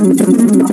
何?